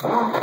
Oh.